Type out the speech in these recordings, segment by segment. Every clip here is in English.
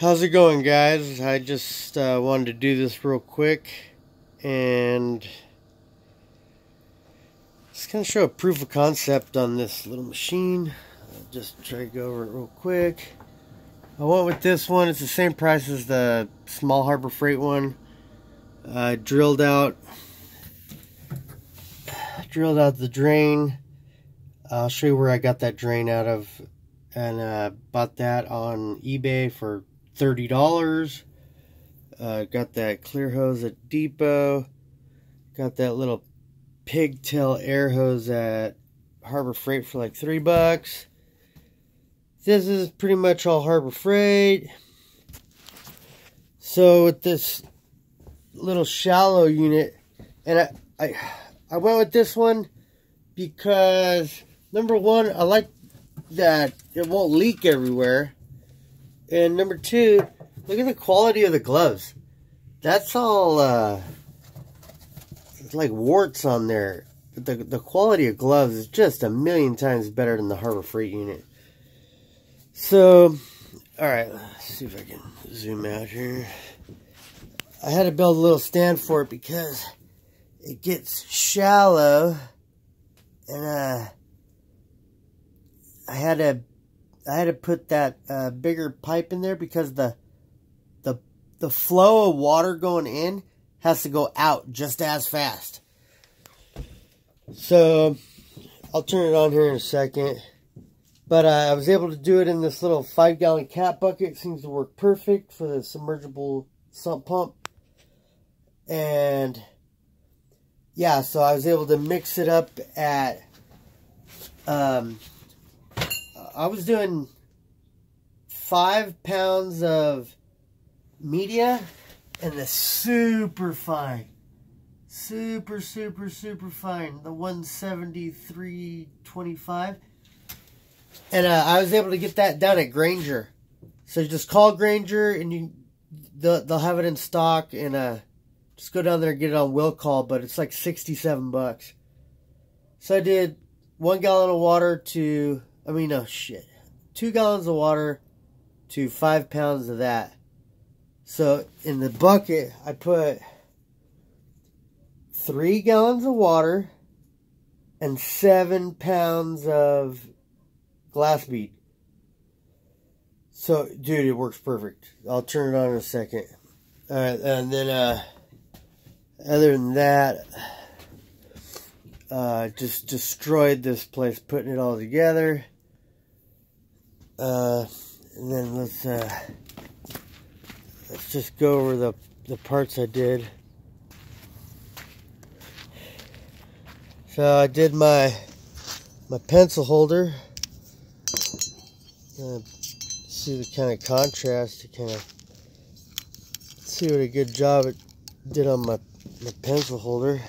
How's it going guys? I just uh, wanted to do this real quick and just kind of show a proof of concept on this little machine. I'll just try to go over it real quick. I went with this one. It's the same price as the small Harbor Freight one. I drilled out drilled out the drain. I'll show you where I got that drain out of and uh, bought that on eBay for $30. Uh, got that clear hose at Depot. Got that little pigtail air hose at Harbor Freight for like three bucks. This is pretty much all Harbor Freight. So with this little shallow unit, and I, I, I went with this one because number one, I like that it won't leak everywhere. And number two, look at the quality of the gloves. That's all, uh, it's like warts on there. But the, the quality of gloves is just a million times better than the Harbor Freight unit. So, alright, let's see if I can zoom out here. I had to build a little stand for it because it gets shallow. And, uh, I had to I had to put that uh, bigger pipe in there because the the the flow of water going in has to go out just as fast. So I'll turn it on here in a second. But uh, I was able to do it in this little five gallon cat bucket. It seems to work perfect for the submergible sump pump. And yeah, so I was able to mix it up at um, I was doing five pounds of media and the super fine. Super, super, super fine. The 173.25. And uh, I was able to get that down at Grainger. So just call Grainger and you they'll, they'll have it in stock and uh, just go down there and get it on will call, but it's like 67 bucks. So I did one gallon of water to I mean, no shit. Two gallons of water to five pounds of that. So in the bucket, I put three gallons of water and seven pounds of glass bead. So, dude, it works perfect. I'll turn it on in a second. Alright, and then, uh, other than that, uh, just destroyed this place putting it all together. Uh, and then let's uh, let's just go over the the parts I did. So I did my my pencil holder. Uh, see the kind of contrast to kind of see what a good job it did on my my pencil holder.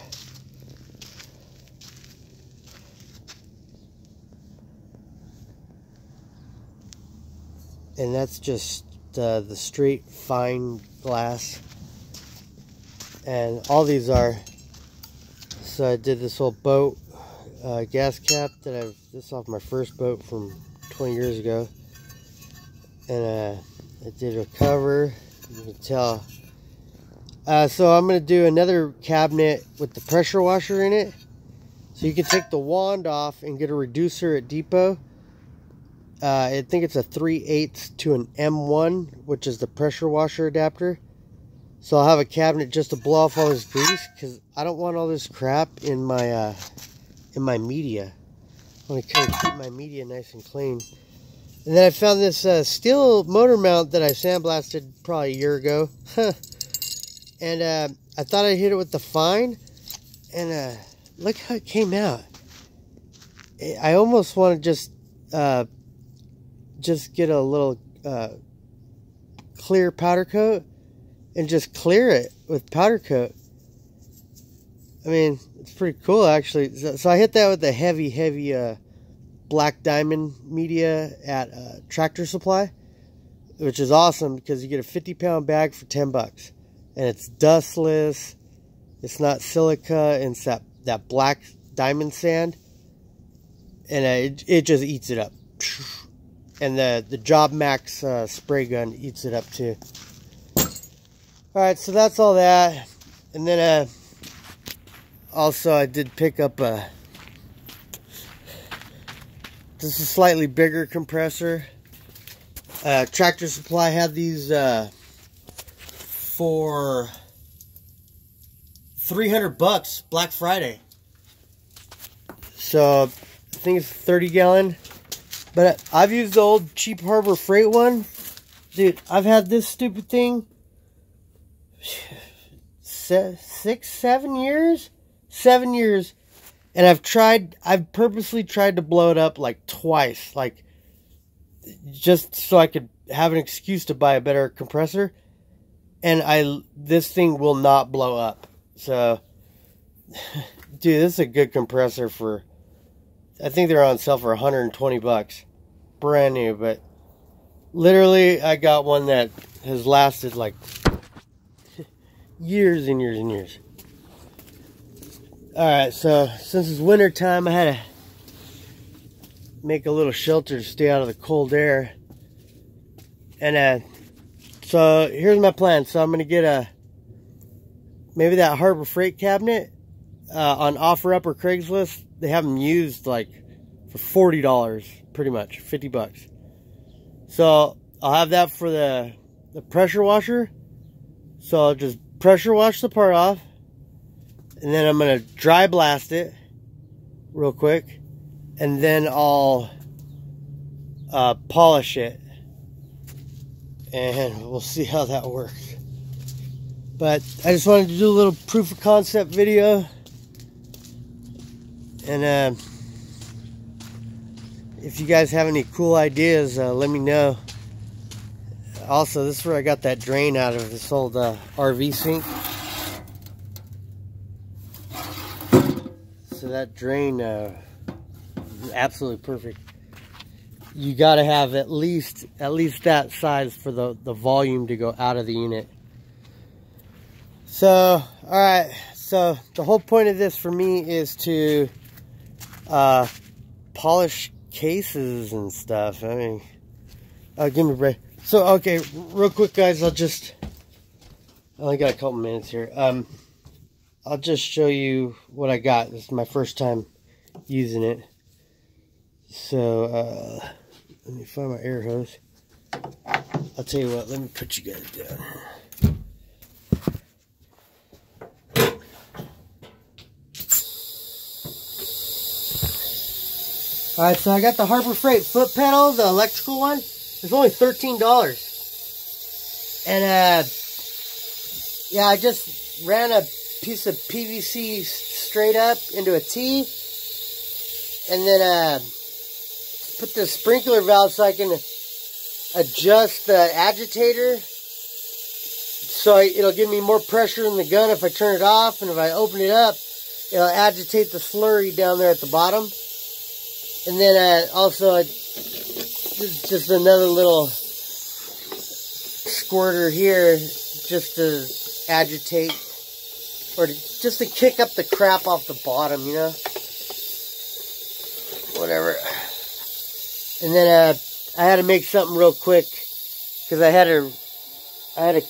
And that's just uh, the straight fine glass. And all these are so I did this whole boat uh, gas cap that I've this off my first boat from 20 years ago. And uh, I did a cover. You can tell. Uh, so I'm gonna do another cabinet with the pressure washer in it. So you can take the wand off and get a reducer at Depot uh, I think it's a 3 8 to an M1, which is the pressure washer adapter. So I'll have a cabinet just to blow off all this grease because I don't want all this crap in my uh, in my media. I want to kind of keep my media nice and clean. And then I found this uh, steel motor mount that I sandblasted probably a year ago. and uh, I thought I'd hit it with the fine. And uh, look how it came out. I almost want to just uh, just get a little uh, clear powder coat and just clear it with powder coat. I mean, it's pretty cool actually. So, so I hit that with the heavy, heavy uh, black diamond media at uh, Tractor Supply, which is awesome because you get a 50 pound bag for 10 bucks. And it's dustless, it's not silica, and it's that, that black diamond sand. And it, it just eats it up and the the Job Max uh, spray gun eats it up too. All right, so that's all that, and then uh, also I did pick up a. This is a slightly bigger compressor. Uh, Tractor Supply had these uh, for 300 bucks Black Friday. So I think it's 30 gallon. But I've used the old cheap Harbor Freight one. Dude, I've had this stupid thing six, seven years? Seven years. And I've tried, I've purposely tried to blow it up like twice. Like, just so I could have an excuse to buy a better compressor. And I, this thing will not blow up. So, dude, this is a good compressor for, I think they're on sale for 120 bucks. Brand new, but literally I got one that has lasted like years and years and years. Alright, so since it's winter time, I had to make a little shelter to stay out of the cold air. And uh, so here's my plan. So I'm going to get a maybe that Harbor Freight cabinet uh, on OfferUp or Craigslist. They have them used like for $40 pretty much, 50 bucks. So I'll have that for the, the pressure washer. So I'll just pressure wash the part off. And then I'm to dry blast it real quick. And then I'll uh, polish it. And we'll see how that works. But I just wanted to do a little proof of concept video. And uh, if you guys have any cool ideas, uh, let me know. Also, this is where I got that drain out of this old uh, RV sink. So that drain, uh, absolutely perfect. You got to have at least at least that size for the the volume to go out of the unit. So, all right. So the whole point of this for me is to uh, polish cases and stuff. I mean, uh, give me a break. So, okay, real quick, guys, I'll just, I only got a couple minutes here. Um, I'll just show you what I got. This is my first time using it. So, uh, let me find my air hose. I'll tell you what, let me put you guys down. Alright, so I got the Harbor Freight foot pedal, the electrical one. It's only $13. And, uh, yeah, I just ran a piece of PVC straight up into a T. And then, uh, put the sprinkler valve so I can adjust the agitator. So it'll give me more pressure in the gun if I turn it off. And if I open it up, it'll agitate the slurry down there at the bottom. And then uh, also, just another little squirter here just to agitate or to, just to kick up the crap off the bottom, you know? Whatever. And then uh, I had to make something real quick because I had to I had to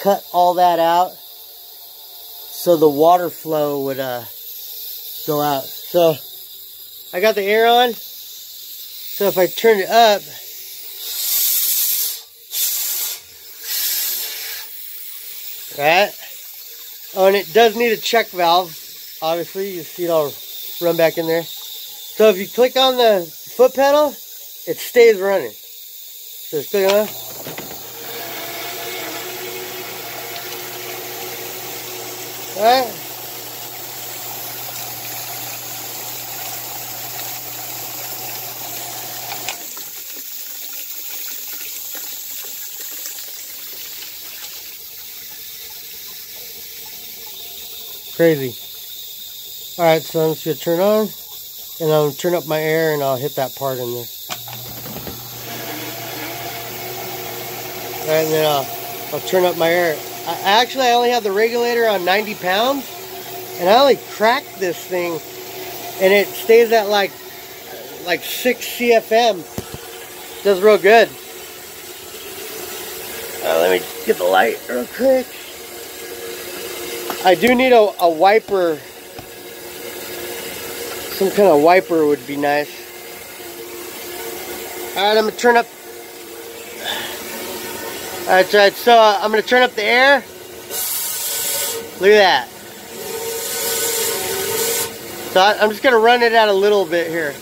cut all that out so the water flow would uh, go out. So I got the air on. So if I turn it up, right? Oh, and it does need a check valve. Obviously, you see it all run back in there. So if you click on the foot pedal, it stays running. So just click on it. Alright. Crazy. Alright, so I'm just going to turn on. And I'll turn up my air and I'll hit that part in there. And then I'll, I'll turn up my air. I, actually, I only have the regulator on 90 pounds. And I only cracked this thing. And it stays at like, like 6 CFM. Does real good. Uh, let me get the light real quick. I do need a, a wiper. Some kind of wiper would be nice. Alright, I'm going to turn up. Alright, right, so I'm going to turn up the air. Look at that. So I, I'm just going to run it out a little bit here.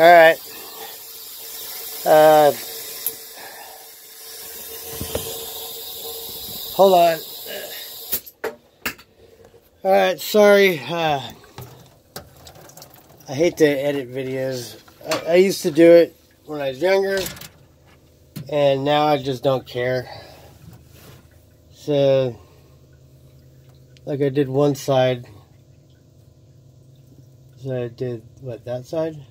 All right. Uh, hold on. All right, sorry. Uh, I hate to edit videos. I, I used to do it when I was younger, and now I just don't care. So, like I did one side. So I did, what, that side?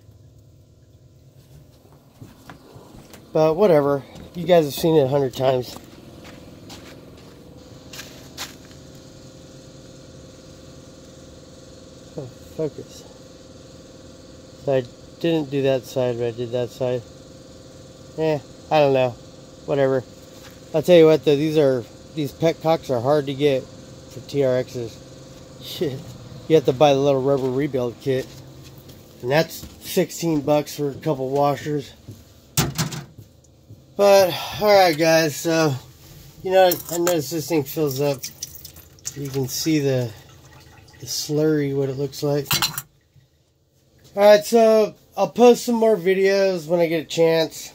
But whatever. You guys have seen it a hundred times. Oh, focus. So I didn't do that side, but I did that side. Eh, I don't know. Whatever. I'll tell you what though, these are these petcocks are hard to get for TRXs. Shit. You have to buy the little rubber rebuild kit. And that's 16 bucks for a couple washers. But, alright guys, so, you know, I noticed this thing fills up. You can see the, the slurry, what it looks like. Alright, so, I'll post some more videos when I get a chance.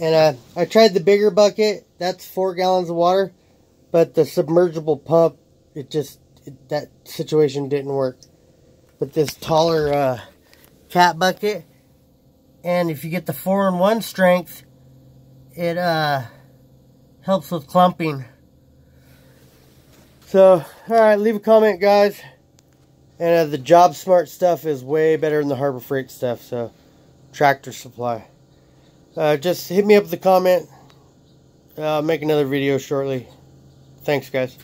And uh, I tried the bigger bucket. That's four gallons of water. But the submergible pump, it just, it, that situation didn't work. But this taller uh, cat bucket, and if you get the 4-in-1 strength, it uh, helps with clumping. So, alright, leave a comment, guys. And uh, the Job Smart stuff is way better than the Harbor Freight stuff, so Tractor Supply. Uh, just hit me up with a comment. I'll make another video shortly. Thanks, guys.